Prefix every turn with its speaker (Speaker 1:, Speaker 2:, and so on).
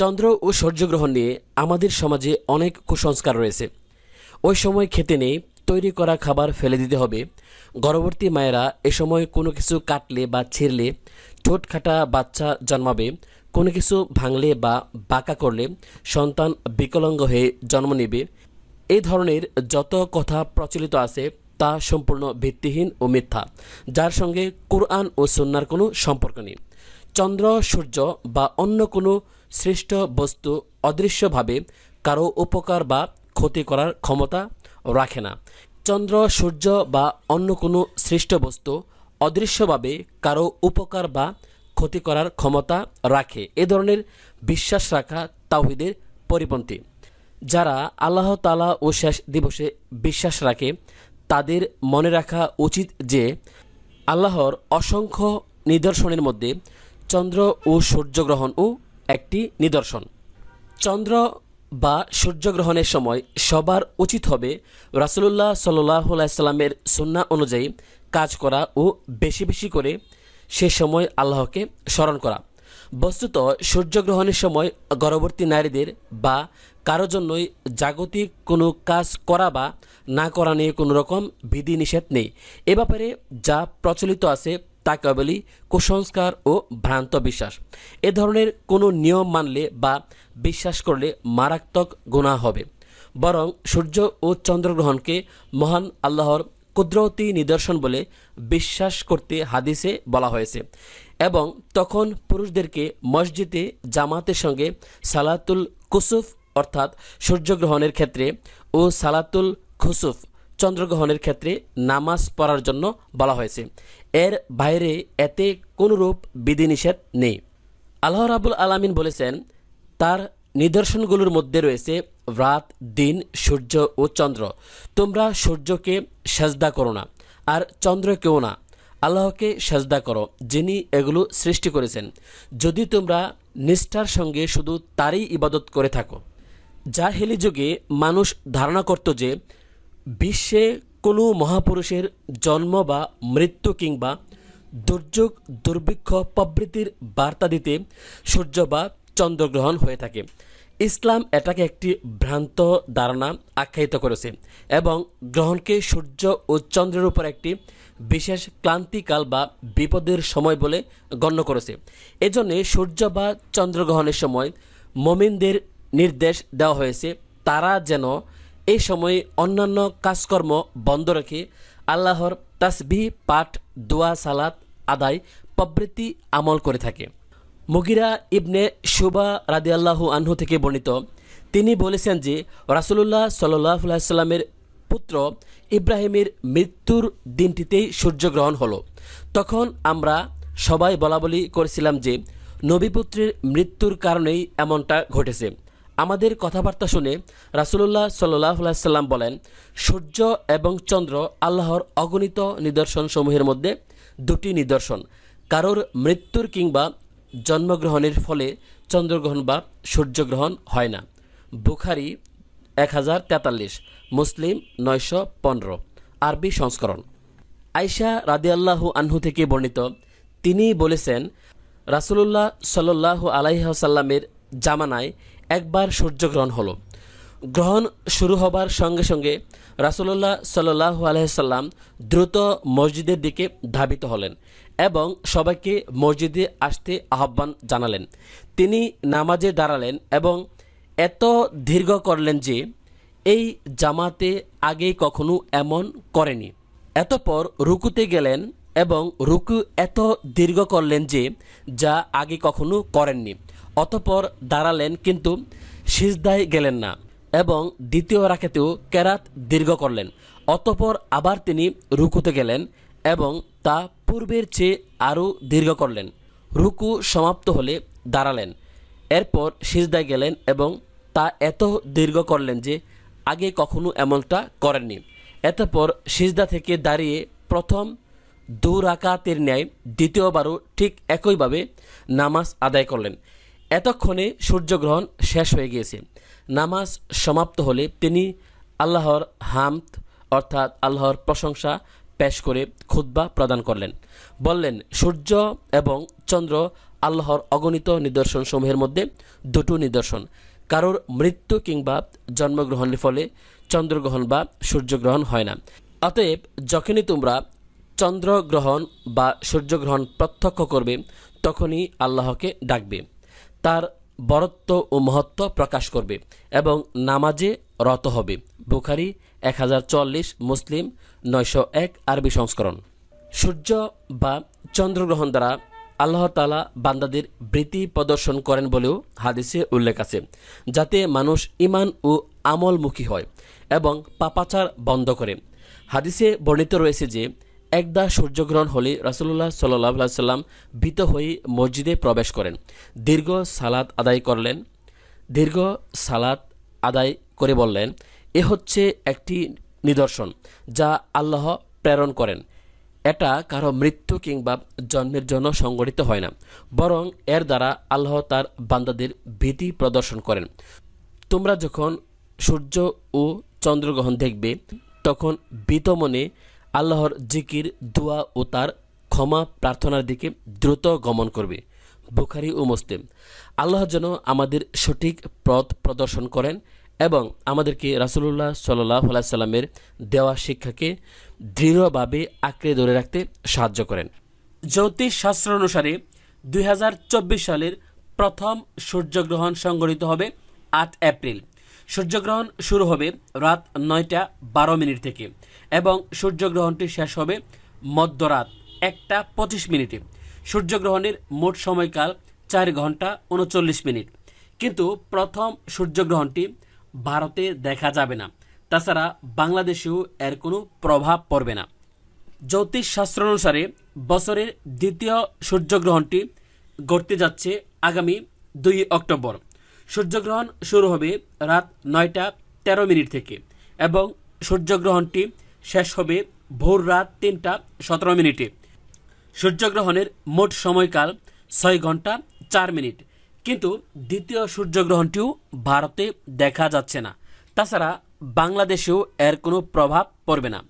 Speaker 1: চন্দ্র ও সূর্যগ্রহণ নিয়ে আমাদের সমাজে অনেক কুসংস্কার রয়েছে। ওই সময় খেতে নেই, তৈরি করা খাবার ফেলে দিতে হবে। গর্ভবতী মায়েরা এ সময় কোনো কিছু কাটলে বা ছিঁড়লে, ঠোঁট খাটা বাচ্চা জন্মাবে, কোনো কিছু ভাঙলে বা বাঁকা করলে সন্তান বিকলাঙ্গ হয়ে জন্ম নেবে। এই ধরনের যত কথা প্রচলিত আছে তা সম্পূর্ণ ভিত্তিহীন ও মিথ্যা, যার সঙ্গে কোরআন ও সন্ন্যার কোনো সম্পর্ক নেই। চন্দ্র, সূর্য বা অন্য কোনো সৃষ্ট বস্তু অদৃশ্যভাবে কারও উপকার বা ক্ষতি করার ক্ষমতা রাখে না। চন্দ্র, সূর্য বা অন্য কোনো সৃষ্ট বস্তু অদৃশ্যভাবে কারও উপকার বা ক্ষতি করার ক্ষমতা রাখে। এ ধরনের বিশ্বাস রাখা তাওহিদের পরিপন্থী। যারা আল্লাহ তালা ও শেষ দিবসে বিশ্বাস রাখে, তাদের মনে রাখা উচিত যে আল্লাহর অসংখ্য নিদর্শনের মধ্যে চন্দ্র ও সূর্যগ্রহণও একটি নিদর্শন। চন্দ্র বা সূর্যগ্রহণের সময় সবার উচিত হবে রাসুলুল্লাহ সাল্লাইসাল্লামের সুন্না অনুযায়ী কাজ করা ও বেশি বেশি করে সে সময় আল্লাহকে স্মরণ করা। বস্তুত সূর্যগ্রহণের সময় গর্ভবর্তী নারীদের বা কারও জন্যই জাগতিক কোনো কাজ করা বা না করা নিয়ে কোনো রকম বিধিনিষেধ নেই। এ ব্যাপারে যা প্রচলিত আছে তা কেবলই কুসংস্কার ও ভ্রান্ত বিশ্বাস। এ ধরনের কোনো নিয়ম মানলে বা বিশ্বাস করলে মারাত্মক গুণা হবে। বরং সূর্য ও চন্দ্রগ্রহণকে মহান আল্লাহর কুদরতি নিদর্শন বলে বিশ্বাস করতে হাদিসে বলা হয়েছে এবং তখন পুরুষদেরকে মসজিদে জামাতের সঙ্গে সালাতুল কুসুফ অর্থাৎ সূর্যগ্রহণের ক্ষেত্রে ও সালাতুল খুসুফ, চন্দ্রগ্রহণের ক্ষেত্রে নামাজ পড়ার জন্য বলা হয়েছে। এর বাইরে এতে কোনরূপ বিধিনিষেধ নেই। আল্লাহ রাবুল আলামিন বলেছেন, তার নিদর্শনগুলোর মধ্যে রয়েছে রাত, দিন, সূর্য ও চন্দ্র। তোমরা সূর্যকে সেজদা করো না, আর চন্দ্রকেও না। আল্লাহকে সেজদা করো, যিনি এগুলো সৃষ্টি করেছেন। যদি তোমরা নিষ্ঠার সঙ্গে শুধু তারই ইবাদত করে থাকো। জাহেলি যুগে মানুষ ধারণা করত যে, বিশ্বে কোনো মহাপুরুষের জন্ম বা মৃত্যু কিংবা দুর্যোগ, দুর্ভিক্ষ প্রবৃত্তির বার্তা দিতে সূর্য বা চন্দ্রগ্রহণ হয়ে থাকে। ইসলাম এটাকে একটি ভ্রান্ত ধারণা আখ্যায়িত করেছে এবং গ্রহণকে সূর্য ও চন্দ্রের উপর একটি বিশেষ ক্লান্তিকাল বা বিপদের সময় বলে গণ্য করেছে। এজন্যে সূর্য বা চন্দ্রগ্রহণের সময় মমিনদের নির্দেশ দেওয়া হয়েছে, তারা যেন এই সময়ে অন্যান্য কাজকর্ম বন্ধ রেখে আল্লাহর তাসবি পাঠ, দোয়া, সালাত, আদায় প্রবৃত্তি আমল করে থাকে। মুগিরা ইবনে সুবা রাদিয়াল্লাহু আনহু থেকে বর্ণিত, তিনি বলেছেন যে রাসুলুল্লাহ সাল্লাহ সাল্লামের পুত্র ইব্রাহিমের মৃত্যুর দিনটিতেই সূর্যগ্রহণ হলো। তখন আমরা সবাই বলা বলি করেছিলাম যে নবীপুত্রের মৃত্যুর কারণেই এমনটা ঘটেছে। আমাদের কথাবার্তা শুনে রাসুলুল্লাহ সাল্লাম বলেন, সূর্য এবং চন্দ্র আল্লাহর অগণিত নিদর্শন সমূহের মধ্যে দুটি নিদর্শন। কারোর মৃত্যুর কিংবা জন্মগ্রহণের ফলে চন্দ্রগ্রহণ বা সূর্যগ্রহণ হয় না। বুখারি এক হাজার তেতাল্লিশ, মুসলিম নয়শো পনেরো। আরবি সংস্করণ। আয়সা রাদিয়াল্লাহু আনহু থেকে বর্ণিত, তিনি বলেছেন, রাসুলুল্লাহ সাল্লাহ আলাইসাল্লামের জামানায় একবার সূর্যগ্রহণ হলো। গ্রহণ শুরু হবার সঙ্গে সঙ্গে রাসুল্লাহ সাল্লাহ আলহাম দ্রুত মসজিদের দিকে ধাবিত হলেন এবং সবাইকে মসজিদে আসতে আহ্বান জানালেন। তিনি নামাজে দাঁড়ালেন এবং এত দীর্ঘ করলেন যে এই জামাতে আগে কখনো এমন করেনি। এতপর রুকুতে গেলেন এবং রুকু এত দীর্ঘ করলেন যে যা আগে কখনো করেননি। অতপর দাঁড়ালেন কিন্তু সিজদায় গেলেন না এবং দ্বিতীয় রাখাতেও কেরাত দীর্ঘ করলেন। অতপর আবার তিনি রুকুতে গেলেন এবং তা পূর্বের চেয়ে আরও দীর্ঘ করলেন। রুকু সমাপ্ত হলে দাঁড়ালেন। এরপর সিজদায় গেলেন এবং তা এত দীর্ঘ করলেন যে আগে কখনো এমনটা করেননি। এতপর সিজদা থেকে দাঁড়িয়ে প্রথম দু রাকাতের ন্যায় দ্বিতীয়বারও ঠিক একইভাবে নামাজ আদায় করলেন। এতক্ষণে সূর্যগ্রহণ শেষ হয়ে গিয়েছে। নামাজ সমাপ্ত হলে তিনি আল্লাহর হামদ, অর্থাৎ আল্লাহর প্রশংসা পেশ করে খুদ্া প্রদান করলেন। বললেন, সূর্য এবং চন্দ্র আল্লাহর অগণিত নিদর্শন সমূহের মধ্যে দুটো নিদর্শন। কারোর মৃত্যু কিংবা জন্মগ্রহণের ফলে চন্দ্রগ্রহণ বা সূর্যগ্রহণ হয় না। অতএব, যখনই তোমরা চন্দ্রগ্রহণ বা সূর্যগ্রহণ প্রত্যক্ষ করবে, তখনই আল্লাহকে ডাকবে। তার বরত্ব ও মহত্ব প্রকাশ করবে এবং নামাজে রত হবে। বুখারি এক হাজার চল্লিশ, মুসলিম নয়শো এক, আরবি সংস্করণ। সূর্য বা চন্দ্রগ্রহণ দ্বারা আল্লাহ তালা বান্দাদের বৃত্তি প্রদর্শন করেন বলেও হাদিসে উল্লেখ আছে, যাতে মানুষ ইমান ও আমলমুখী হয় এবং পাপাচার বন্ধ করে। হাদিসে বর্ণিত রয়েছে যে একদা সূর্যগ্রহণ হলে রাসুল্লাহ সাল্লাহ সাল্লাম ভীত হয়ে মসজিদে প্রবেশ করেন। দীর্ঘ সালাত আদায় করলেন। দীর্ঘ সালাত আদায় করে বললেন, এ হচ্ছে একটি নিদর্শন যা আল্লাহ প্রেরণ করেন। এটা কারও মৃত্যু কিংবা জন্মের জন্য সংগঠিত হয় না, বরং এর দ্বারা আল্লাহ তার বান্দাদের ভীতি প্রদর্শন করেন। তোমরা যখন সূর্য ও চন্দ্রগ্রহণ দেখবে, তখন বিত মনে আল্লাহর জিকির, দোয়া ও তার ক্ষমা প্রার্থনার দিকে দ্রুত গমন করবে। বুখারি ও মুসলিম। আল্লাহ যেন আমাদের সঠিক পথ প্রদর্শন করেন এবং আমাদেরকে রাসুলুল্লাহ সাল্লাহ সাল্লামের দেওয়া শিক্ষাকে দৃঢ়ভাবে আঁকড়ে ধরে রাখতে সাহায্য করেন। জ্যোতিষ শাস্ত্র অনুসারে দুই হাজার চব্বিশ সালের প্রথম সূর্যগ্রহণ সংগঠিত হবে আট এপ্রিল। সূর্যগ্রহণ শুরু হবে রাত নয়টা বারো মিনিট থেকে এবং সূর্যগ্রহণটি শেষ হবে মধ্যরাত একটা পঁচিশ মিনিটে। সূর্যগ্রহণের মোট সময়কাল চার ঘণ্টা উনচল্লিশ মিনিট। কিন্তু প্রথম সূর্যগ্রহণটি ভারতে দেখা যাবে না। তাছাড়া বাংলাদেশেও এর কোনো প্রভাব পড়বে না। জ্যোতিষ শাস্ত্র অনুসারে বছরের দ্বিতীয় সূর্যগ্রহণটি ঘটতে যাচ্ছে আগামী দুই অক্টোবর। সূর্যগ্রহণ শুরু হবে রাত নয়টা তেরো মিনিট থেকে এবং সূর্যগ্রহণটি শেষ হবে ভোর রাত তিনটা সতেরো মিনিটে। সূর্যগ্রহণের মোট সময়কাল ছয় ঘণ্টা চার মিনিট। কিন্তু দ্বিতীয় সূর্যগ্রহণটিও ভারতে দেখা যাচ্ছে না। তাছাড়া বাংলাদেশেও এর কোনো প্রভাব পড়বে না।